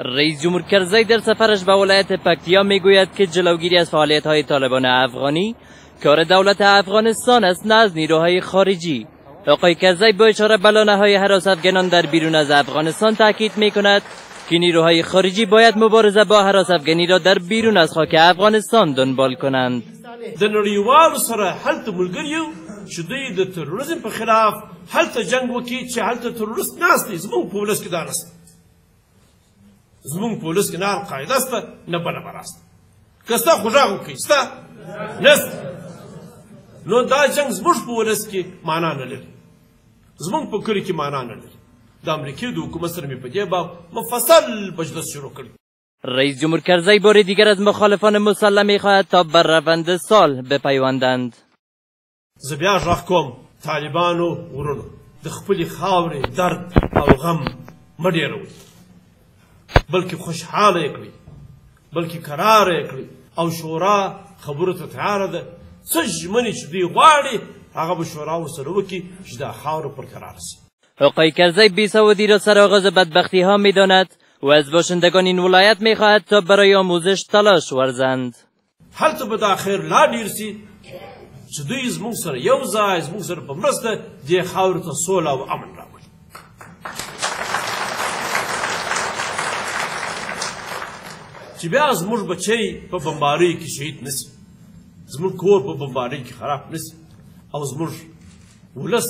رئیس جمهور کرزی در سفرش به ولایت پکتیا میگوید که جلوگیری از فعالیت های طالبان افغانی کار دولت افغانستان است نه از نیروهای خارجی آقای کرزی با اشاره به لانه های حراس افغانان در بیرون از افغانستان تاکید می کند که نیروهای خارجی باید مبارزه با حراس افغانی را در بیرون از خاک افغانستان دنبال کنند د نړیوالو سره هلته ملګري یو چې دوی د تروریزم په خلاف هلته جنګ وکړي چې هلته تروریست ناست دی زمونږ په ولس کې دا نسته زمونږ په ولس کې نه القاعده سته نه بله بلا سته که ستا خو غږ وکړي ستا نسته نو دا جنګ زموږ په ولس کې معنا نه لري زمونږ په کلي کې معنا نه لري د امریکې د حکومت سره مې په دې باب مفصل مجلس شروع کړ رئیس جمهور کرزی بار دیگر از مخالفان مسلح میخواهد تا به روند سال بپیوندند زه بیا غږ کوم طالبانو ورونو د خپلې خاورې درد او غم مه ډېروئ بلکې خوشحاله یې کړئ بلکې کراره یې کړئ او شورا خبرو ته تیاره ده څه ژمنې چې دوی غواړي هغه به شورا ورسره وکړي چې دا خاوره پر کراره شي حقای کرزی بی سوادی را سر آغاز بدبختی ها می داند و از باشندگان این ولایت می خواهد تا برای آموزش تلاش ورزند. هلته به دا خیر لا ډیر شي چې دوی زموږ سره یو ځای، زموږ سره په مرسته دې خاورې ته سوله او امن راولي. چې بیا زموږ بچی په بمبارۍ کې شهید نه شي، زموږ کور په بمبارۍ کې خراب نه شي او زموږ ولس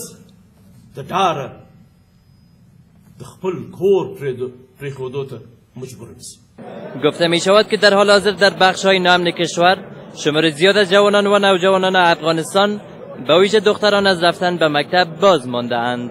د ډاره د خپل کور پرېښودو ته مجبور نسی گفته می شود که در حال حاضر در بخش های نامن کشور شمار زیاد از جوانان و نوجوانان افغانستان به ویژه دختران از رفتن به مکتب باز مانده اند.